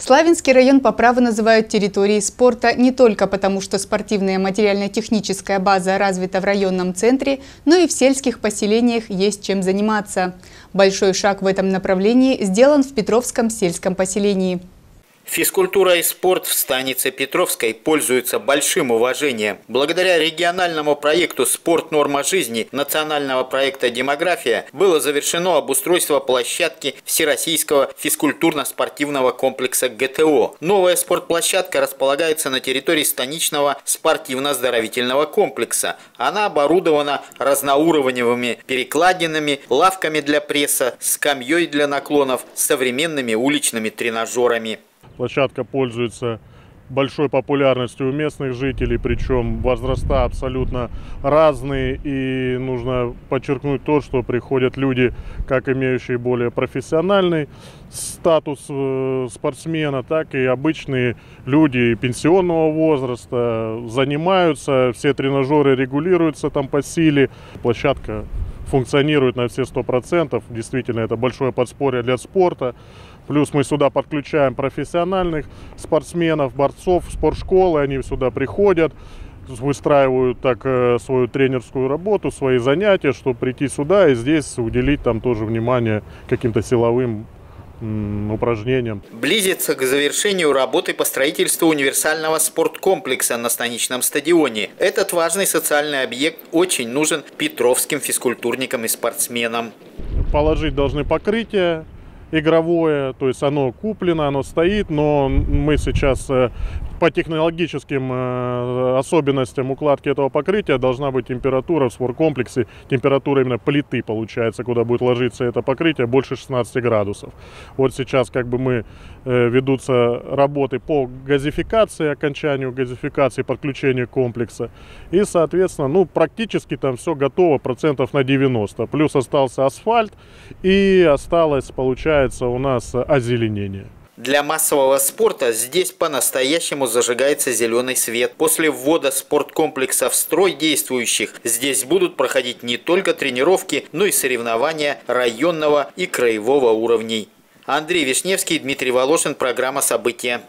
Славянский район по праву называют территорией спорта не только потому, что спортивная материально-техническая база развита в районном центре, но и в сельских поселениях есть чем заниматься. Большой шаг в этом направлении сделан в Петровском сельском поселении. Физкультура и спорт в станице Петровской пользуются большим уважением. Благодаря региональному проекту «Спорт. Норма жизни» национального проекта «Демография» было завершено обустройство площадки Всероссийского физкультурно-спортивного комплекса ГТО. Новая спортплощадка располагается на территории станичного спортивно-оздоровительного комплекса. Она оборудована разноуровневыми перекладинами, лавками для пресса, скамьей для наклонов, современными уличными тренажерами. Площадка пользуется большой популярностью у местных жителей, причем возраста абсолютно разные. И нужно подчеркнуть то, что приходят люди, как имеющие более профессиональный статус э, спортсмена, так и обычные люди пенсионного возраста занимаются, все тренажеры регулируются там по силе. Площадка функционирует на все сто процентов. Действительно, это большое подспорье для спорта. Плюс мы сюда подключаем профессиональных спортсменов, борцов, спортшколы. Они сюда приходят, выстраивают так э, свою тренерскую работу, свои занятия, чтобы прийти сюда и здесь уделить там тоже внимание каким-то силовым упражнениям. Близится к завершению работы по строительству универсального спорткомплекса на станичном стадионе. Этот важный социальный объект очень нужен петровским физкультурникам и спортсменам. Положить должны покрытие, игровое, то есть оно куплено, оно стоит, но мы сейчас э, по технологическим э, особенностям укладки этого покрытия должна быть температура в спорткомплексе, температура именно плиты получается, куда будет ложиться это покрытие, больше 16 градусов. Вот сейчас как бы мы э, ведутся работы по газификации, окончанию газификации, подключению комплекса. И, соответственно, ну, практически там все готово процентов на 90. Плюс остался асфальт и осталось, получается, у нас озеленение. Для массового спорта здесь по-настоящему зажигается зеленый свет. После ввода спорткомплекса в строй действующих здесь будут проходить не только тренировки, но и соревнования районного и краевого уровней. Андрей Вишневский, Дмитрий Волошин, программа «События».